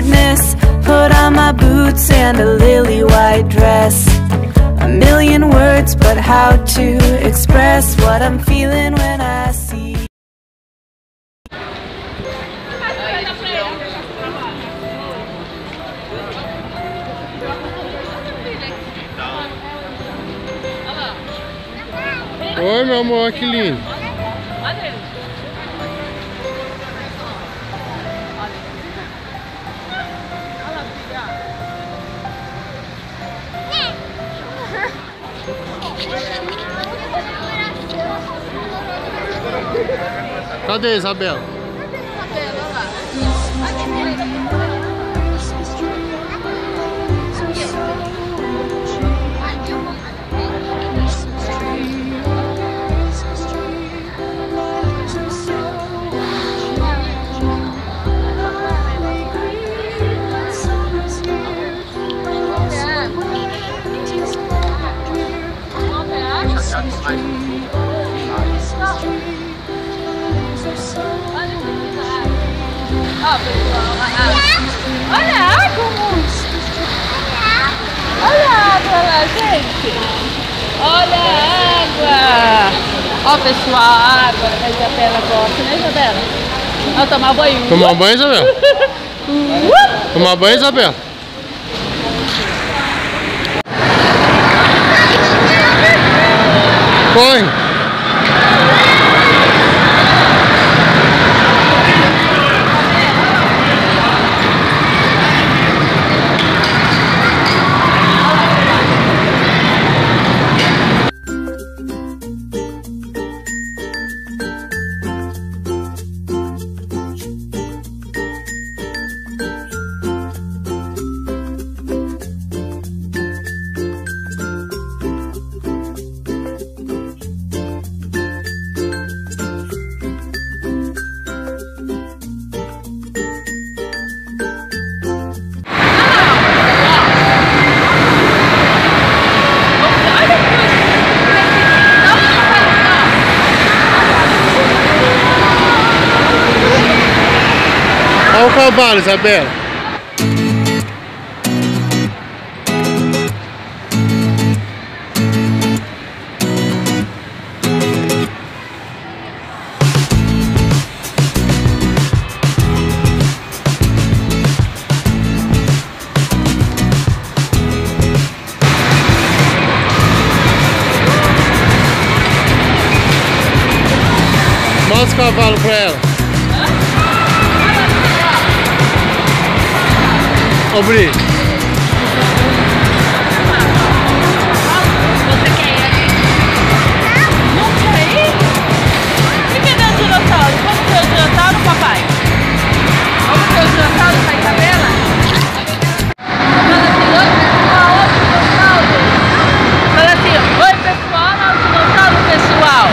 awkwardness. Put on my boots and a lily white dress. A million words, but how to express what I'm feeling when I see. Oi, meu amor, que lindo. Cadê Isabela? Olha a água. Ó, pessoal, a água que a Isabela gosta, né, Isabela? Vamos tomar banho. Tomar banho, Isabela? Uh! Tomar banho, Isabela? Corre! Cavalo, Isabela. Mostra o cavalo pra ela. Ô, Bri. Pessoal.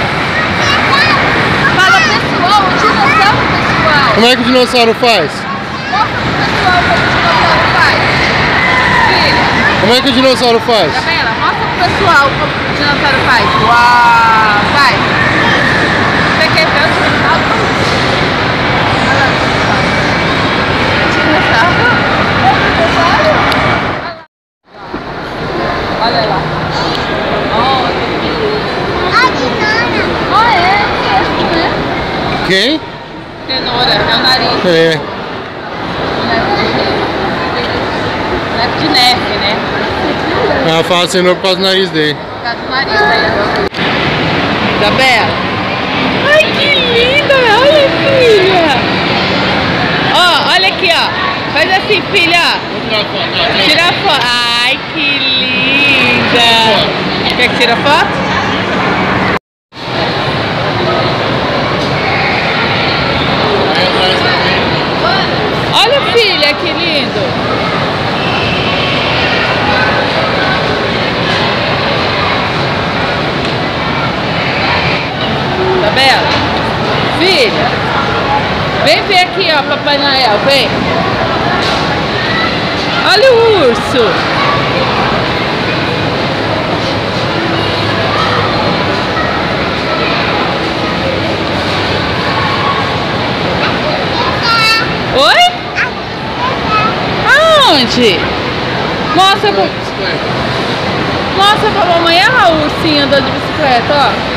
Como é que o dinossauro faz? Mostra pro pessoal como o dinossauro. Como é que o dinossauro faz? Isabela, mostra pro pessoal como o dinossauro faz. Uau! Vai! Você quer ver o dinossauro? Olha lá o dinossauro. Olha lá. Olha é? Né? Quem? Cenoura, é o nariz. É. Neve de neve, né? Ela fala cenoura por causa do nariz dele. Por causa do nariz aí. Isabela. Ai, que linda! Olha, filha! Ó, olha aqui, ó. Faz assim, filha. Tira a foto. Ai, que linda! Quer que tire a foto? Olha, filha, que lindo! Isabela, filha, vem ver aqui, ó, Papai Noel, vem. Olha o urso. Oi? Aonde? Mostra pra, mostra pra mamãe a Raulcinha andando de bicicleta, ó.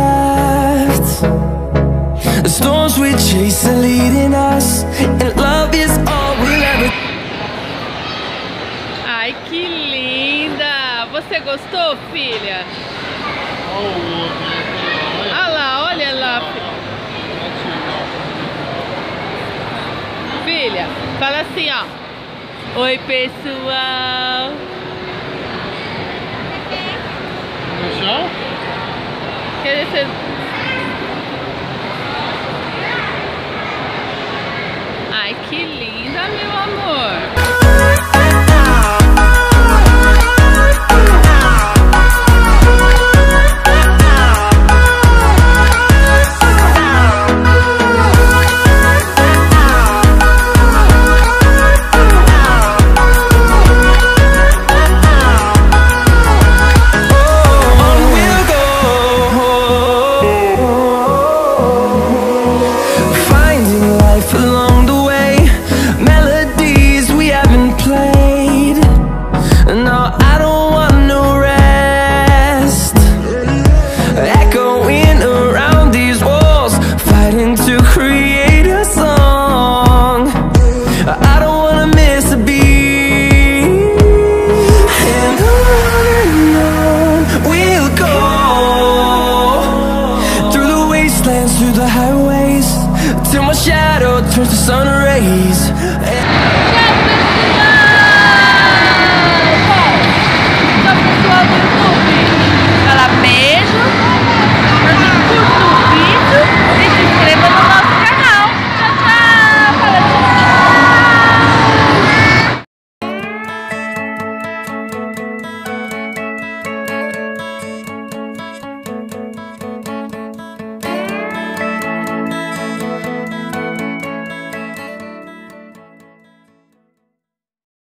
Chase are leading us, and love is all we'll ever. Ai, que linda! Você gostou, filha? Olha lá, olha lá. Filha, fala assim, ó. Oi, pessoal. No chão? Quer dizer, hören wir überhaupt